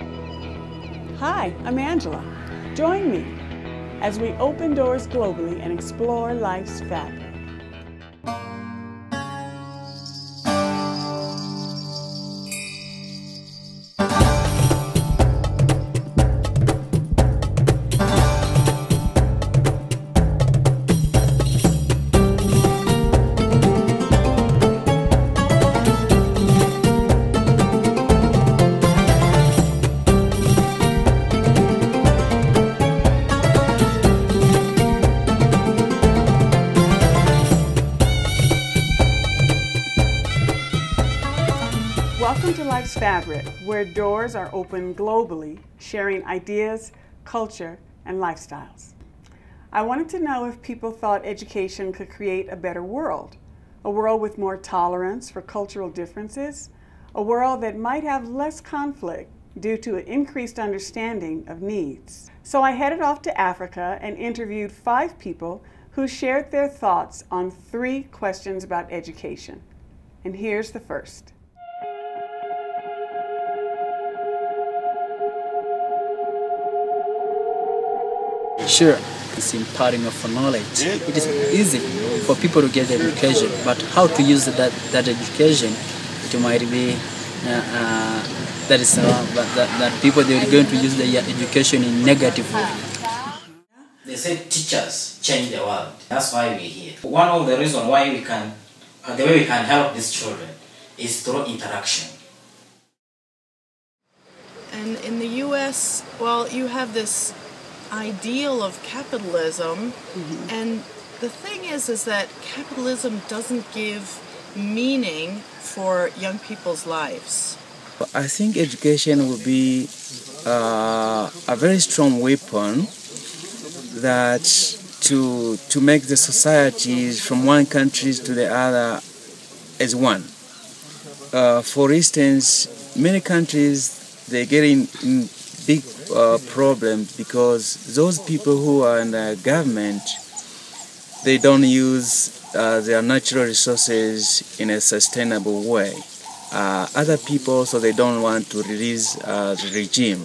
Hi, I'm Angela. Join me as we open doors globally and explore life's fabric. Fabric, where doors are open globally, sharing ideas, culture, and lifestyles. I wanted to know if people thought education could create a better world, a world with more tolerance for cultural differences, a world that might have less conflict due to an increased understanding of needs. So I headed off to Africa and interviewed five people who shared their thoughts on three questions about education. And here's the first. Sure, it's imparting of knowledge. It is easy for people to get education, but how to use that, that education, it might be uh, uh, that is uh, that, that people they are going to use their education in negative way. They say teachers change the world. That's why we're here. One of the reasons why we can, uh, the way we can help these children is through interaction. And in the US, well, you have this ideal of capitalism, and the thing is, is that capitalism doesn't give meaning for young people's lives. I think education will be uh, a very strong weapon that to to make the societies from one country to the other as one. Uh, for instance, many countries they get in, in big uh, problems because those people who are in the government they don't use uh, their natural resources in a sustainable way. Uh, other people, so they don't want to release uh, the regime.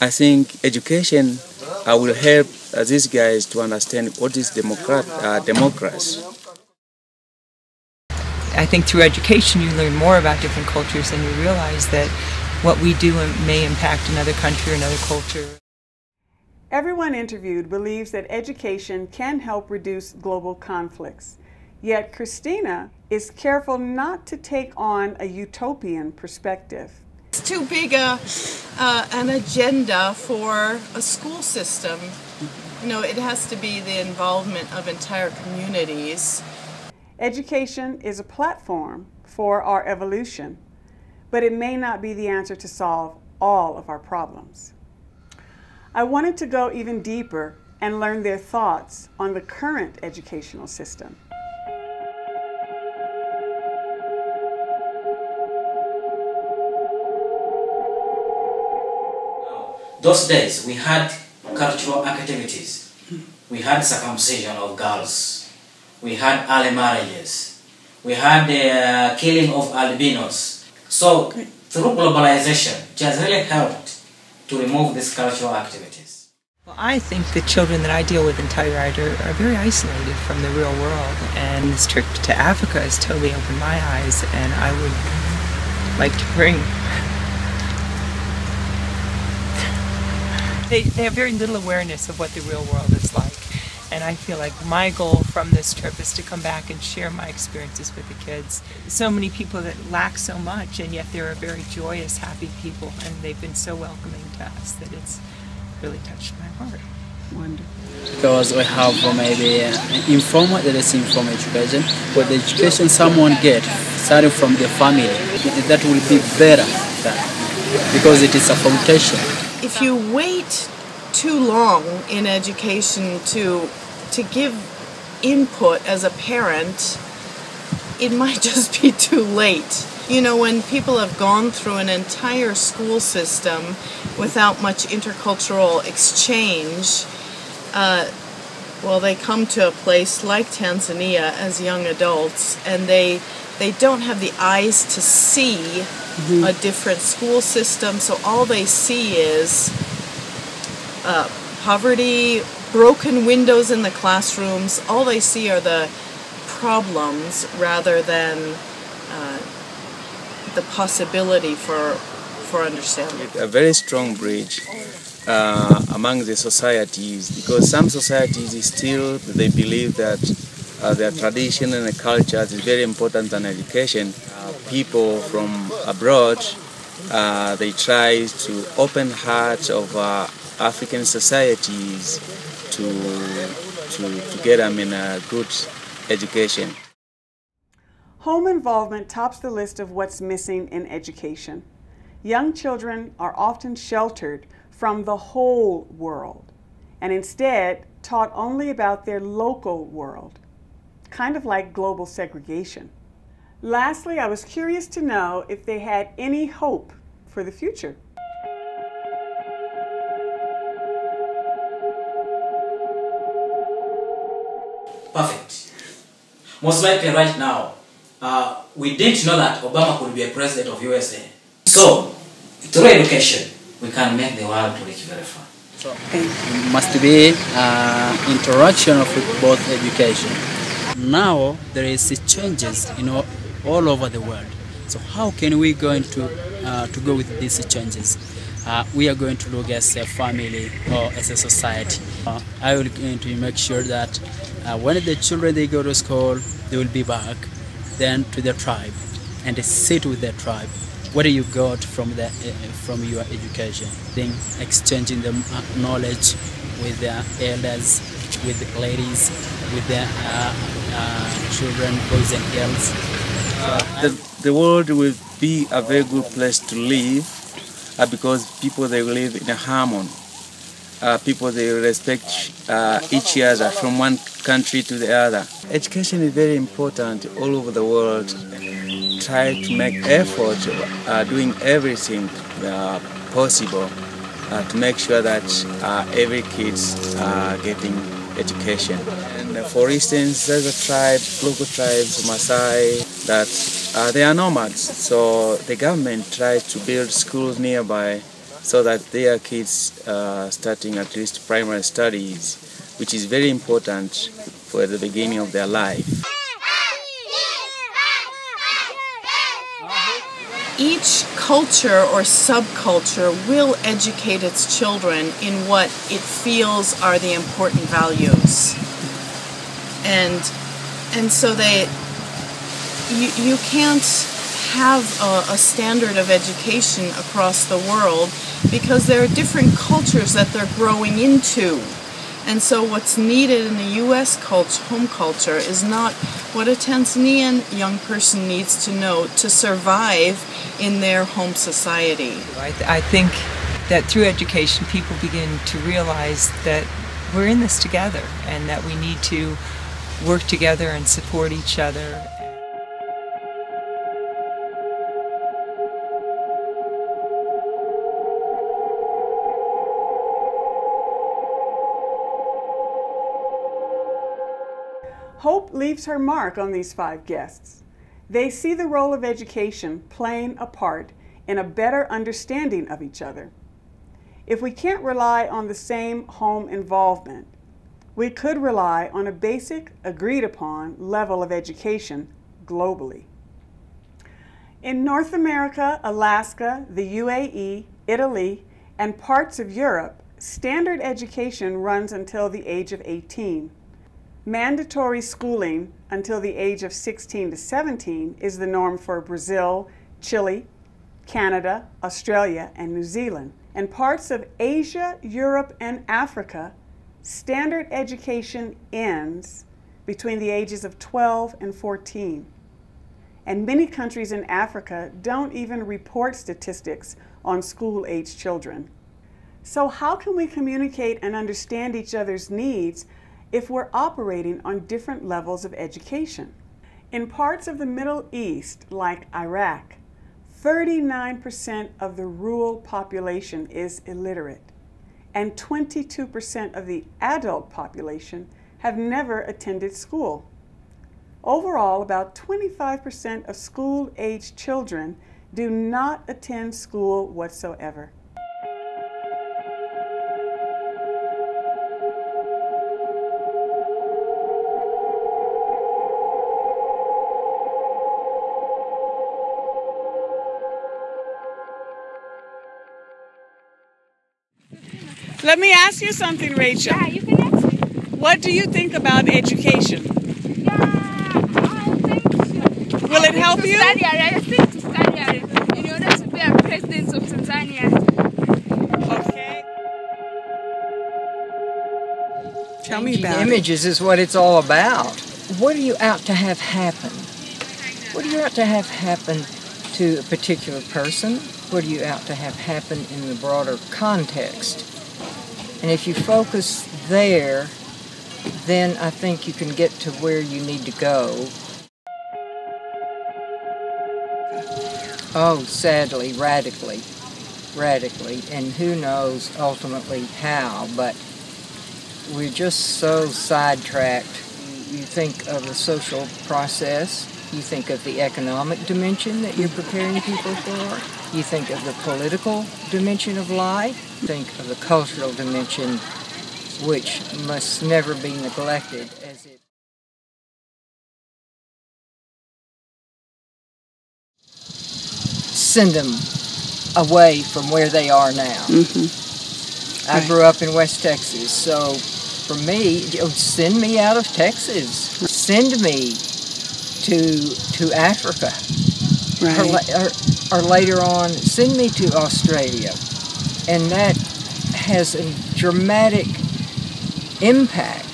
I think education uh, will help uh, these guys to understand what is democrat, democracy. I think through education you learn more about different cultures and you realize that what we do may impact another country or another culture. Everyone interviewed believes that education can help reduce global conflicts. Yet Christina is careful not to take on a utopian perspective. It's too big a, uh, an agenda for a school system. You know, it has to be the involvement of entire communities. Education is a platform for our evolution, but it may not be the answer to solve all of our problems. I wanted to go even deeper and learn their thoughts on the current educational system. Those days we had cultural activities. We had circumcision of girls. We had early marriages. We had the uh, killing of albinos. So through globalization, has really helped to remove these cultural activities. Well, I think the children that I deal with in Telluride are, are very isolated from the real world, and this trip to Africa has totally opened my eyes, and I would like to bring. They, they have very little awareness of what the real world is like. And I feel like my goal from this trip is to come back and share my experiences with the kids. So many people that lack so much, and yet they're a very joyous, happy people, and they've been so welcoming to us that it's really touched my heart. Wonderful. Because we have uh, maybe uh, informal, there is informal education, but the education someone get starting from the family, that will be better than, because it is a foundation. If you wait too long in education to to give input as a parent, it might just be too late. You know, when people have gone through an entire school system without much intercultural exchange, uh, well, they come to a place like Tanzania as young adults, and they they don't have the eyes to see a different school system. So all they see is uh, poverty, broken windows in the classrooms. All they see are the problems rather than uh, the possibility for for understanding. A very strong bridge uh, among the societies because some societies still they believe that uh, their tradition and the culture is very important than education. Uh, people from abroad uh, they try to open hearts of uh, African societies to, to, to get them in a good education. Home involvement tops the list of what's missing in education. Young children are often sheltered from the whole world and instead taught only about their local world, kind of like global segregation. Lastly, I was curious to know if they had any hope for the future. Perfect. Most likely right now, uh, we didn't know that Obama could be a president of USA. So, through education, we can make the world to reach very far. So it must be uh, interaction of both education. Now there is changes you know all over the world. So how can we going to uh, to go with these changes? Uh, we are going to look as a family or as a society. Uh, I will going to make sure that uh, when the children they go to school, they will be back then to their tribe and sit with their tribe. What do you got from the uh, from your education? Then exchanging the uh, knowledge with the elders with the ladies with the uh, uh, children boys and girls. The, the world will be a very good place to live uh, because people they live in a harmony uh, people they respect uh, each other from one country to the other. Education is very important all over the world. Try to make effort, uh, doing everything uh, possible uh, to make sure that uh, every kids are getting education. And for instance, there's a tribe, local tribes, Maasai, that they are nomads. So the government tries to build schools nearby so that their kids uh, starting at least primary studies, which is very important for the beginning of their life. Each culture or subculture will educate its children in what it feels are the important values. And and so they you, you can't have a, a standard of education across the world because there are different cultures that they're growing into. And so what's needed in the U.S. culture, home culture is not what a Tanzanian young person needs to know to survive in their home society. I, th I think that through education, people begin to realize that we're in this together and that we need to work together and support each other. Hope leaves her mark on these five guests. They see the role of education playing a part in a better understanding of each other. If we can't rely on the same home involvement, we could rely on a basic, agreed upon level of education globally. In North America, Alaska, the UAE, Italy, and parts of Europe, standard education runs until the age of 18. Mandatory schooling until the age of 16 to 17 is the norm for Brazil, Chile, Canada, Australia, and New Zealand. And parts of Asia, Europe, and Africa, standard education ends between the ages of 12 and 14. And many countries in Africa don't even report statistics on school age children. So, how can we communicate and understand each other's needs if we're operating on different levels of education. In parts of the Middle East, like Iraq, 39% of the rural population is illiterate, and 22% of the adult population have never attended school. Overall, about 25% of school-aged children do not attend school whatsoever. Let me ask you something, Rachel. Yeah, you can ask me. What do you think about education? Yeah, I think so. Will I it think help to you? Study, I think to study in order to be a president of Tanzania. Okay. Tell me about it. images is what it's all about. What are you out to have happen? What are you out to have happen to a particular person? What are you out to have happen in the broader context? And if you focus there, then I think you can get to where you need to go. Oh, sadly, radically, radically, and who knows ultimately how, but we're just so sidetracked. You think of the social process, you think of the economic dimension that you're preparing people for, you think of the political dimension of life, think of the cultural dimension, which must never be neglected as it send them away from where they are now. Mm-hmm. I grew up in West Texas, so for me, send me out of Texas. Send me to to Africa, Right. la- or, or later on, send me to Australia, and that has a dramatic impact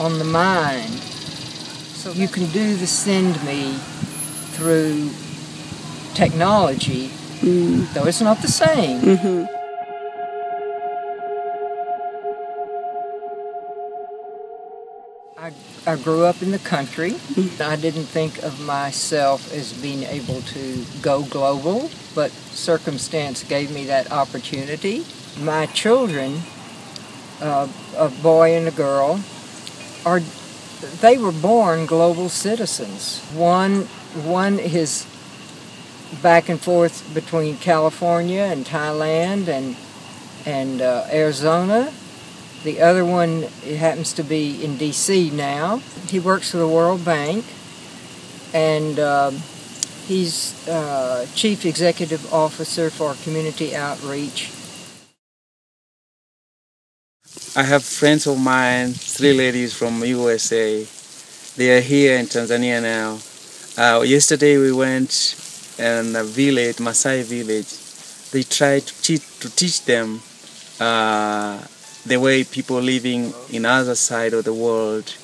on the mind. So you can do the send me through technology, mm. though it's not the same. I, I grew up in the country. I didn't think of myself as being able to go global, but circumstance gave me that opportunity. My children, uh, a boy and a girl, are they were born global citizens. One one is back and forth between California and Thailand and and uh, Arizona. The other one happens to be in D.C. now. He works for the World Bank, and um, he's uh, chief executive officer for community outreach. I have friends of mine, three ladies from USA. They are here in Tanzania now. Uh, yesterday we went in a village, Maasai village. They tried to teach, to teach them uh, the way people living in other side of the world.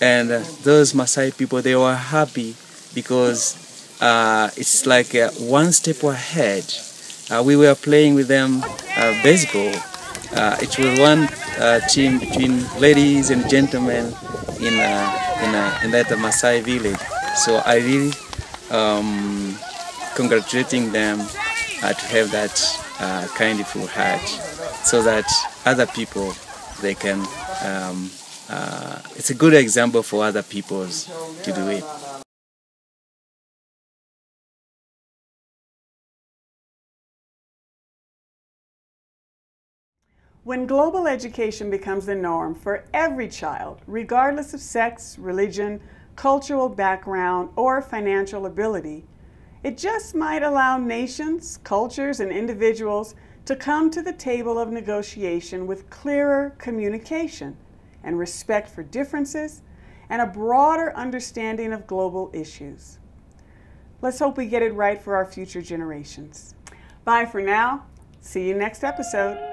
And uh, those Maasai people, they were happy because uh, it's like uh, one step ahead. Uh, we were playing with them uh, baseball. Uh, it was one team between ladies and gentlemen in in, in that Maasai village. So I really um, congratulating them to have that uh, kindful heart, so that other people they can. Um, uh, it's a good example for other peoples to do it. When global education becomes the norm for every child, regardless of sex, religion, cultural background, or financial ability, it just might allow nations, cultures, and individuals to come to the table of negotiation with clearer communication and respect for differences and a broader understanding of global issues. Let's hope we get it right for our future generations. Bye for now. See you next episode.